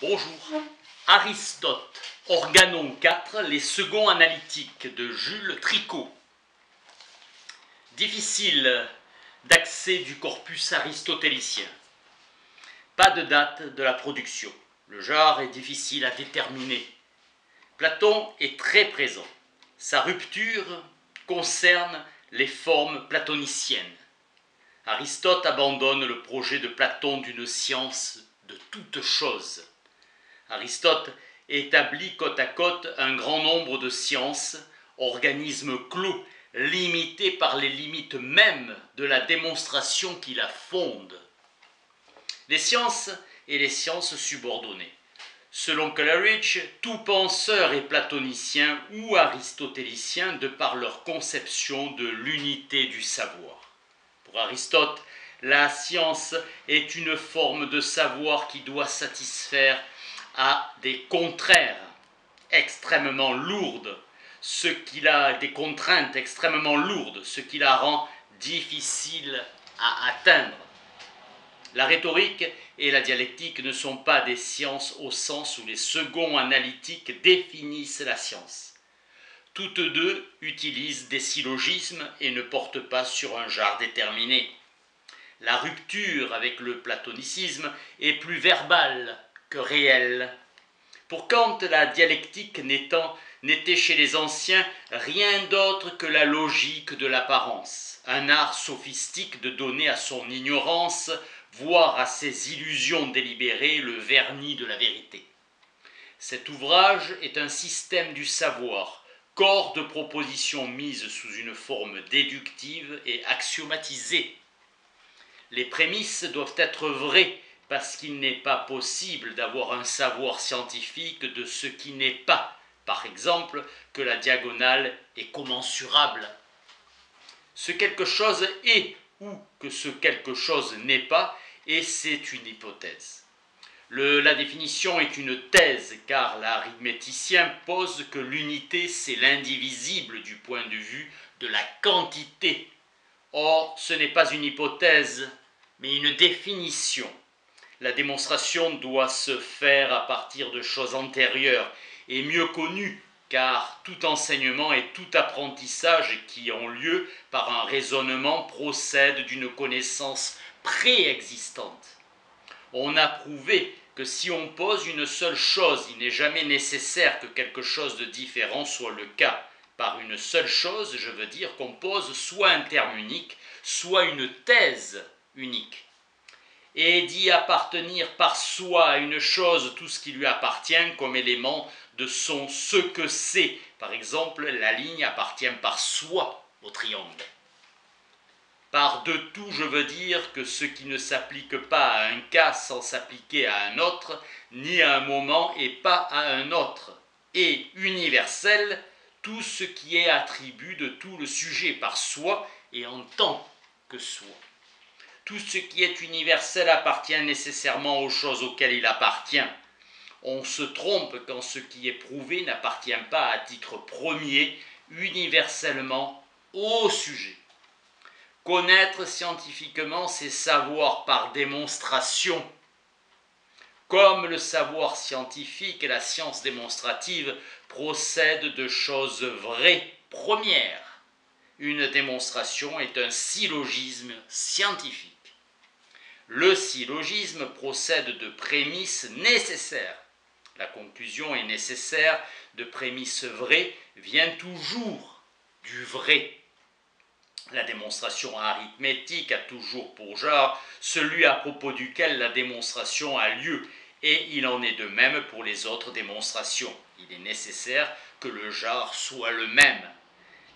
Bonjour. Aristote, Organon 4, les seconds analytiques de Jules Tricot. Difficile d'accès du corpus aristotélicien. Pas de date de la production. Le genre est difficile à déterminer. Platon est très présent. Sa rupture concerne les formes platoniciennes. Aristote abandonne le projet de Platon d'une science de toutes choses. Aristote établit côte à côte un grand nombre de sciences, organismes clos, limités par les limites mêmes de la démonstration qui la fonde. Les sciences et les sciences subordonnées. Selon Coleridge, tout penseur est platonicien ou aristotélicien de par leur conception de l'unité du savoir. Pour Aristote, la science est une forme de savoir qui doit satisfaire à des contraires extrêmement lourdes, ce qui a des contraintes extrêmement lourdes, ce qui la rend difficile à atteindre. La rhétorique et la dialectique ne sont pas des sciences au sens où les seconds analytiques définissent la science. Toutes deux utilisent des syllogismes et ne portent pas sur un genre déterminé. La rupture avec le platonicisme est plus verbale que réelle. Pour Kant, la dialectique n'était chez les anciens rien d'autre que la logique de l'apparence, un art sophistique de donner à son ignorance voir à ses illusions délibérées le vernis de la vérité. Cet ouvrage est un système du savoir, corps de propositions mises sous une forme déductive et axiomatisée. Les prémices doivent être vraies parce qu'il n'est pas possible d'avoir un savoir scientifique de ce qui n'est pas, par exemple, que la diagonale est commensurable. Ce quelque chose est ou que ce quelque chose n'est pas, et c'est une hypothèse. la définition est une thèse, car l'arithméticien pose que l'unité, c'est l'indivisible du point de vue de la quantité. Or, ce n'est pas une hypothèse, mais une définition. La démonstration doit se faire à partir de choses antérieures et mieux connues car tout enseignement et tout apprentissage qui ont lieu par un raisonnement procède d'une connaissance préexistante. On a prouvé que si on pose une seule chose, il n'est jamais nécessaire que quelque chose de différent soit le cas. Par une seule chose, je veux dire qu'on pose soit un terme unique, soit une thèse unique et d'y appartenir par soi à une chose tout ce qui lui appartient comme élément de son ce que c'est. Par exemple, la ligne appartient par soi au triangle. Par de tout, je veux dire que ce qui ne s'applique pas à un cas sans s'appliquer à un autre, ni à un moment et pas à un autre, et universel, tout ce qui est attribut de tout le sujet par soi et en tant que soi. Tout ce qui est universel appartient nécessairement aux choses auxquelles il appartient. On se trompe quand ce qui est prouvé n'appartient pas à titre premier, universellement, au sujet. Connaître scientifiquement, c'est savoir par démonstration. Comme le savoir scientifique et la science démonstrative procèdent de choses vraies, premières. Une démonstration est un syllogisme scientifique. Le syllogisme procède de prémices nécessaires. La conclusion est nécessaire de prémices vraies, vient toujours du vrai. La démonstration arithmétique a toujours pour genre celui à propos duquel la démonstration a lieu, et il en est de même pour les autres démonstrations. Il est nécessaire que le genre soit le même.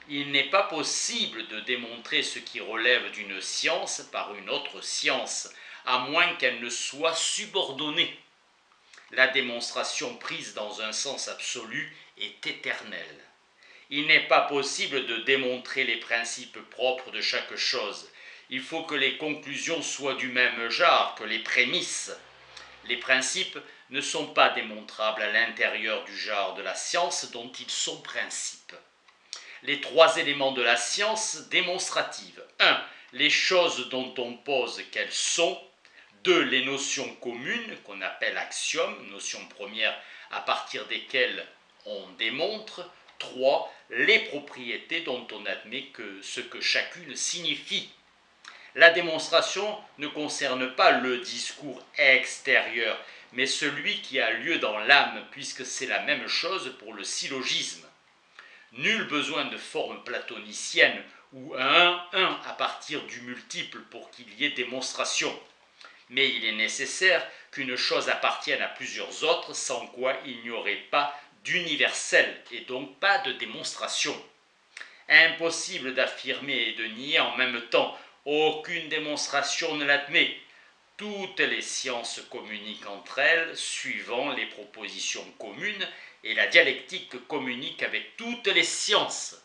Il n'est pas possible de démontrer ce qui relève d'une science par une autre science, à moins qu'elle ne soit subordonnée. La démonstration prise dans un sens absolu est éternelle. Il n'est pas possible de démontrer les principes propres de chaque chose. Il faut que les conclusions soient du même genre que les prémices. Les principes ne sont pas démontrables à l'intérieur du genre de la science dont ils sont principes. Les trois éléments de la science démonstrative. 1. Les choses dont on pose qu'elles sont. 2. Les notions communes qu'on appelle axiomes, notions premières à partir desquelles on démontre. 3. Les propriétés dont on admet que ce que chacune signifie. La démonstration ne concerne pas le discours extérieur, mais celui qui a lieu dans l'âme, puisque c'est la même chose pour le syllogisme. Nul besoin de forme platonicienne ou un 1 à partir du multiple pour qu'il y ait démonstration. Mais il est nécessaire qu'une chose appartienne à plusieurs autres, sans quoi il n'y aurait pas d'universel et donc pas de démonstration. Impossible d'affirmer et de nier en même temps, aucune démonstration ne l'admet. Toutes les sciences communiquent entre elles suivant les propositions communes et la dialectique communique avec toutes les sciences.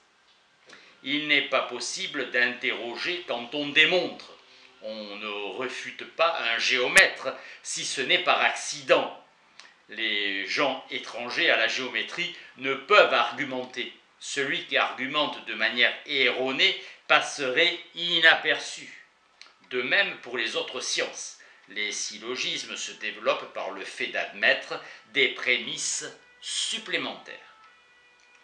Il n'est pas possible d'interroger quand on démontre. On ne refute pas un géomètre si ce n'est par accident. Les gens étrangers à la géométrie ne peuvent argumenter. Celui qui argumente de manière erronée passerait inaperçu. De même pour les autres sciences. Les syllogismes se développent par le fait d'admettre des prémices supplémentaires.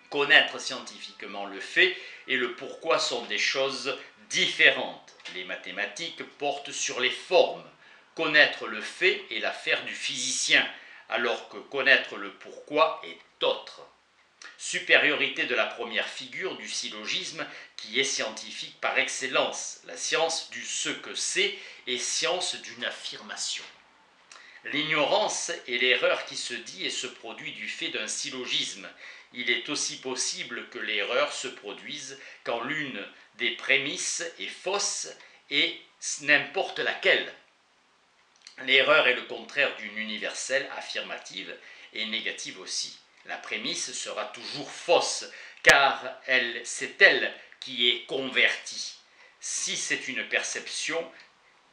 Connaître scientifiquement le fait et le pourquoi sont des choses différentes. Les mathématiques portent sur les formes. Connaître le fait est l'affaire du physicien, alors que connaître le pourquoi est autre. Supériorité de la première figure du syllogisme qui est scientifique par excellence, la science du ce que c'est et science d'une affirmation. L'ignorance est l'erreur qui se dit et se produit du fait d'un syllogisme. Il est aussi possible que l'erreur se produise quand l'une des prémices est fausse et n'importe laquelle. L'erreur est le contraire d'une universelle affirmative et négative aussi. La prémisse sera toujours fausse car elle, c'est elle qui est convertie. Si c'est une perception,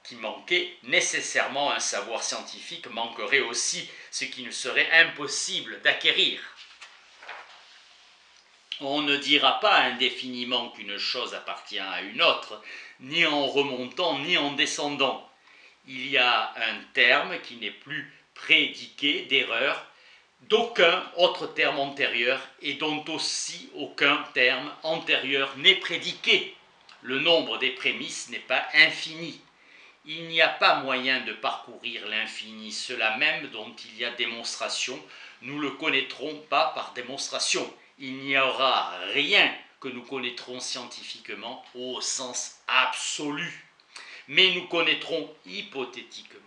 qui manquait, nécessairement un savoir scientifique manquerait aussi, ce qui ne serait impossible d'acquérir. On ne dira pas indéfiniment qu'une chose appartient à une autre, ni en remontant, ni en descendant. Il y a un terme qui n'est plus prédiqué d'erreur d'aucun autre terme antérieur et dont aussi aucun terme antérieur n'est prédiqué. Le nombre des prémices n'est pas infini. Il n'y a pas moyen de parcourir l'infini, cela même dont il y a démonstration, nous le connaîtrons pas par démonstration. Il n'y aura rien que nous connaîtrons scientifiquement au sens absolu, mais nous connaîtrons hypothétiquement.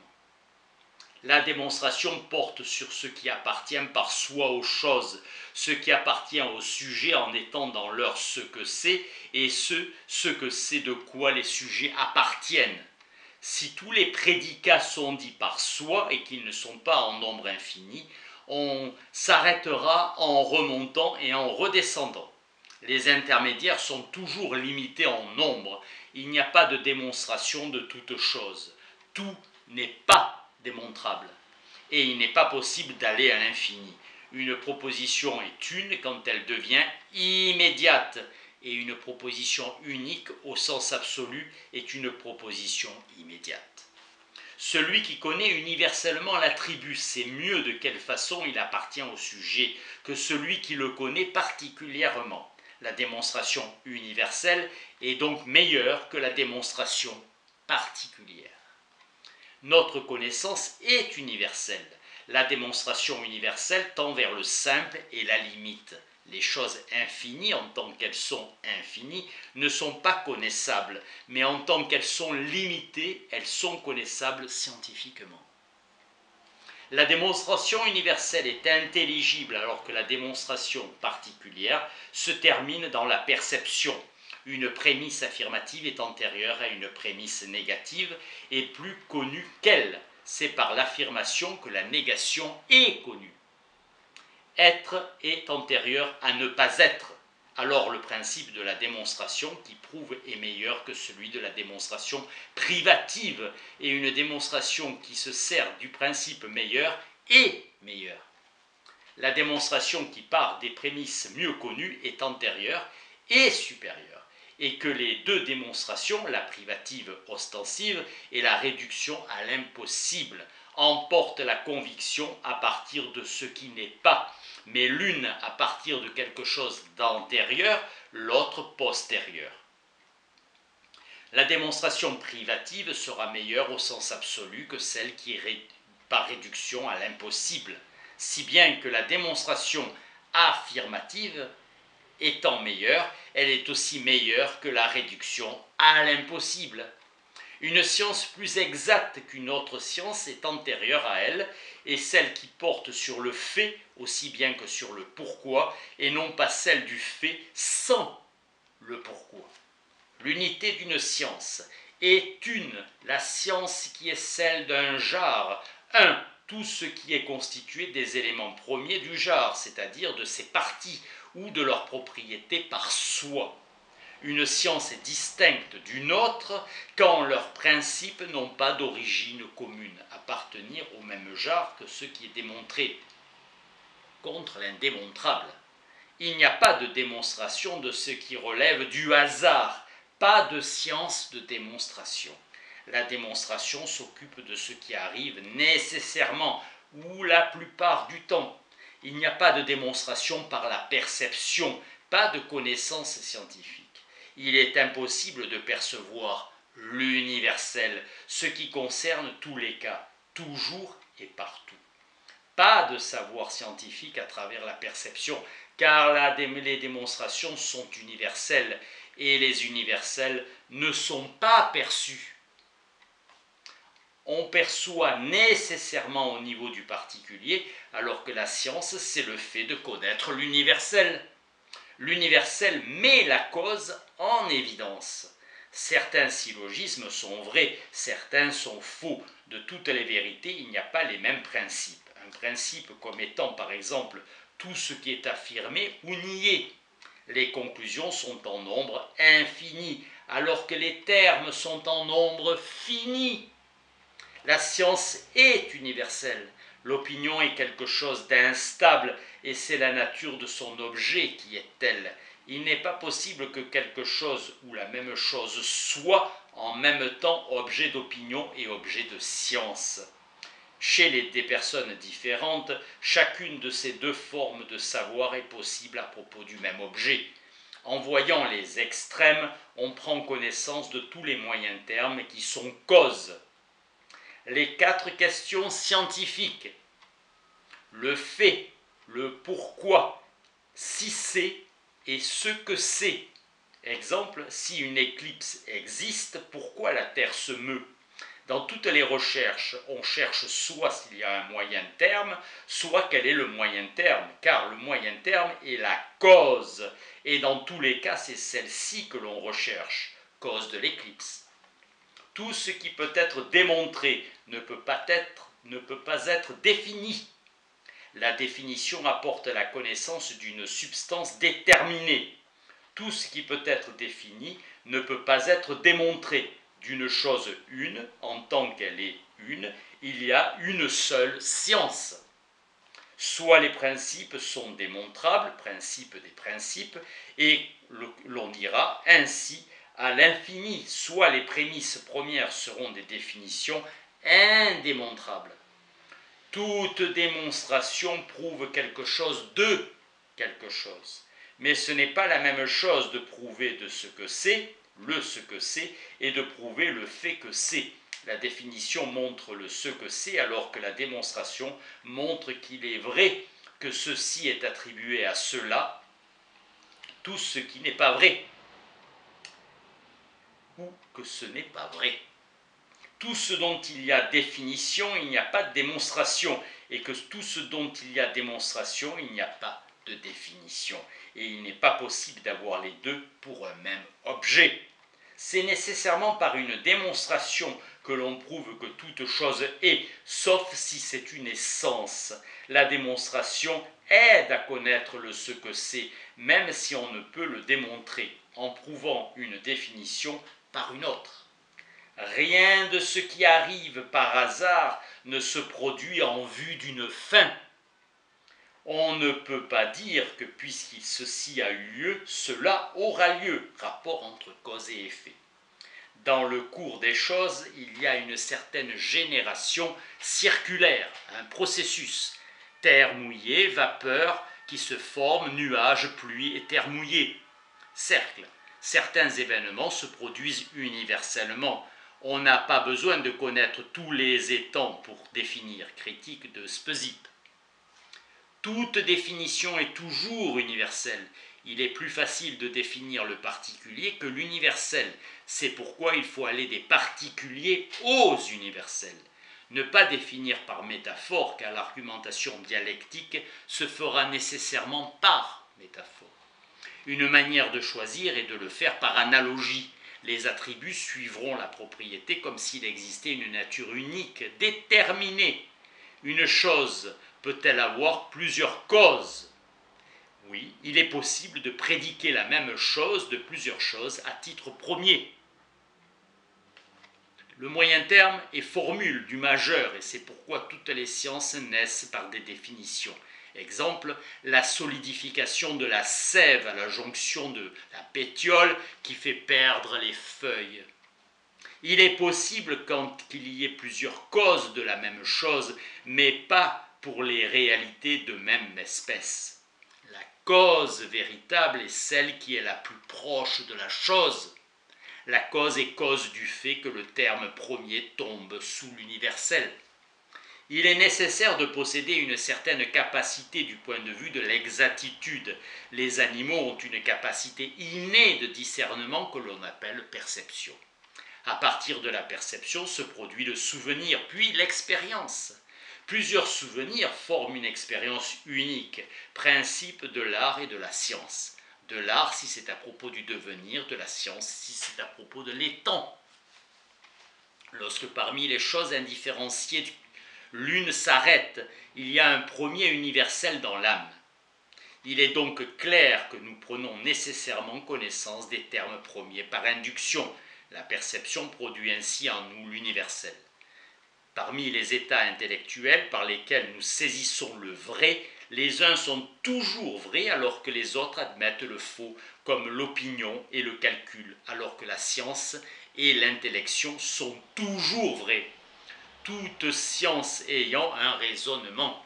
La démonstration porte sur ce qui appartient par soi aux choses, ce qui appartient au sujet en étant dans leur ce que c'est, et ce, ce que c'est de quoi les sujets appartiennent si tous les prédicats sont dits par soi et qu'ils ne sont pas en nombre infini, on s'arrêtera en remontant et en redescendant. Les intermédiaires sont toujours limités en nombre. Il n'y a pas de démonstration de toute chose. Tout n'est pas démontrable. Et il n'est pas possible d'aller à l'infini. Une proposition est une quand elle devient immédiate et une proposition unique au sens absolu est une proposition immédiate. Celui qui connaît universellement l'attribut sait mieux de quelle façon il appartient au sujet que celui qui le connaît particulièrement. La démonstration universelle est donc meilleure que la démonstration particulière. Notre connaissance est universelle. La démonstration universelle tend vers le simple et la limite les choses infinies, en tant qu'elles sont infinies, ne sont pas connaissables, mais en tant qu'elles sont limitées, elles sont connaissables scientifiquement. La démonstration universelle est intelligible alors que la démonstration particulière se termine dans la perception. Une prémisse affirmative est antérieure à une prémisse négative et plus connue qu'elle. C'est par l'affirmation que la négation est connue être est antérieur à ne pas être. Alors le principe de la démonstration qui prouve est meilleur que celui de la démonstration privative et une démonstration qui se sert du principe meilleur est meilleure. La démonstration qui part des prémices mieux connues est antérieure et supérieure. et que les deux démonstrations, la privative ostensive et la réduction à l'impossible, emportent la conviction à partir de ce qui n'est pas, mais l'une à partir de quelque chose d'antérieur, l'autre postérieur. La démonstration privative sera meilleure au sens absolu que celle qui est par réduction à l'impossible, si bien que la démonstration affirmative étant meilleure, elle est aussi meilleure que la réduction à l'impossible. Une science plus exacte qu'une autre science est antérieure à elle, et celle qui porte sur le fait aussi bien que sur le pourquoi, et non pas celle du fait sans le pourquoi. L'unité d'une science est une, la science qui est celle d'un genre, un, tout ce qui est constitué des éléments premiers du genre, c'est-à-dire de ses parties ou de leurs propriétés par soi. Une science est distincte d'une autre quand leurs principes n'ont pas d'origine commune, appartenir au même genre que ce qui est démontré contre l'indémontrable. Il n'y a pas de démonstration de ce qui relève du hasard, pas de science de démonstration. La démonstration s'occupe de ce qui arrive nécessairement ou la plupart du temps. Il n'y a pas de démonstration par la perception, pas de connaissance scientifique. Il est impossible de percevoir l'universel, ce qui concerne tous les cas, toujours et partout. Pas de savoir scientifique à travers la perception, car les démonstrations sont universelles et les universels ne sont pas perçus on perçoit nécessairement au niveau du particulier, alors que la science, c'est le fait de connaître l'universel. L'universel met la cause en évidence. Certains syllogismes sont vrais, certains sont faux. De toutes les vérités, il n'y a pas les mêmes principes. Un principe comme étant par exemple tout ce qui est affirmé ou nié. Les conclusions sont en nombre infini, alors que les termes sont en nombre fini. La science est universelle. L'opinion est quelque chose d'instable et c'est la nature de son objet qui est telle. Il n'est pas possible que quelque chose ou la même chose soit en même temps objet d'opinion et objet de science. Chez les, des personnes différentes, chacune de ces deux formes de savoir est possible à propos du même objet. En voyant les extrêmes, on prend connaissance de tous les moyens termes qui sont causes les quatre questions scientifiques. Le fait, le pourquoi, si c'est et ce que c'est. Exemple, si une éclipse existe, pourquoi la Terre se meut? Dans toutes les recherches, on cherche soit s'il y a un moyen terme, soit quel est le moyen terme, car le moyen terme est la cause, et dans tous les cas, c'est celle-ci que l'on recherche, cause de l'éclipse. Tout ce qui peut être démontré ne peut pas être, ne peut pas être défini. La définition apporte la connaissance d'une substance déterminée. Tout ce qui peut être défini ne peut pas être démontré. D'une chose une, en tant qu'elle est une, il y a une seule science. Soit les principes sont démontrables, principes des principes, et l'on dira ainsi à l'infini, soit les prémices premières seront des définitions indémontrables. Toute démonstration prouve quelque chose de quelque chose. Mais ce n'est pas la même chose de prouver de ce que c'est, le ce que c'est, et de prouver le fait que c'est. La définition montre le ce que c'est, alors que la démonstration montre qu'il est vrai que ceci est attribué à cela, tout ce qui n'est pas vrai ou que ce n'est pas vrai. Tout ce dont il y a définition, il n'y a pas de démonstration, et que tout ce dont il y a démonstration, il n'y a pas de définition. Et il n'est pas possible d'avoir les deux pour un même objet. C'est nécessairement par une démonstration que l'on prouve que toute chose est, sauf si c'est une essence. La démonstration aide à connaître le ce que c'est, même si on ne peut le démontrer. En prouvant une définition, par une autre. Rien de ce qui arrive par hasard ne se produit en vue d'une fin. On ne peut pas dire que puisque ceci a eu lieu, cela aura lieu. Rapport entre cause et effet. Dans le cours des choses, il y a une certaine génération circulaire, un processus. Terre mouillée, vapeur qui se forme, nuages, pluie et terre mouillée. Cercle. Certains événements se produisent universellement. On n'a pas besoin de connaître tous les étangs pour définir. Critique de Spezip. Toute définition est toujours universelle. Il est plus facile de définir le particulier que l'universel. C'est pourquoi il faut aller des particuliers aux universels. Ne pas définir par métaphore, car l'argumentation dialectique se fera nécessairement par métaphore. Une manière de choisir est de le faire par analogie. Les attributs suivront la propriété comme s'il existait une nature unique, déterminée. Une chose peut-elle avoir plusieurs causes? Oui, il est possible de prédiquer la même chose de plusieurs choses à titre premier. Le moyen terme est formule du majeur et c'est pourquoi toutes les sciences naissent par des définitions. Exemple, la solidification de la sève à la jonction de la pétiole qui fait perdre les feuilles. Il est possible qu'il y ait plusieurs causes de la même chose, mais pas pour les réalités de même espèce. La cause véritable est celle qui est la plus proche de la chose. La cause est cause du fait que le terme premier tombe sous l'universel. Il est nécessaire de posséder une certaine capacité du point de vue de l'exactitude. Les animaux ont une capacité innée de discernement que l'on appelle perception. À partir de la perception se produit le souvenir, puis l'expérience. Plusieurs souvenirs forment une expérience unique, principe de l'art et de la science. De l'art si c'est à propos du devenir, de la science si c'est à propos de l'étang. Lorsque parmi les choses indifférenciées l'une s'arrête, il y a un premier universel dans l'âme. Il est donc clair que nous prenons nécessairement connaissance des termes premiers par induction. La perception produit ainsi en nous l'universel. Parmi les états intellectuels par lesquels nous saisissons le vrai, les uns sont toujours vrais alors que les autres admettent le faux, comme l'opinion et le calcul, alors que la science et l'intellection sont toujours vrais, toute science ayant un raisonnement.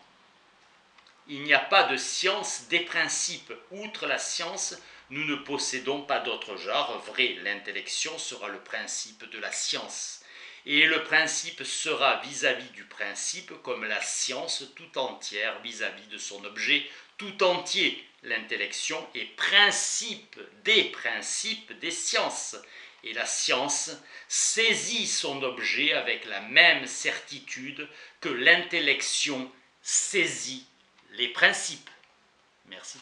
Il n'y a pas de science des principes. Outre la science, nous ne possédons pas d'autre genre vrai. L'intellection sera le principe de la science et le principe sera vis-à-vis du principe comme la science tout entière vis-à-vis de son objet tout entier. L'intellection est principe des principes des sciences, et la science saisit son objet avec la même certitude que l'intellection saisit les principes. Merci.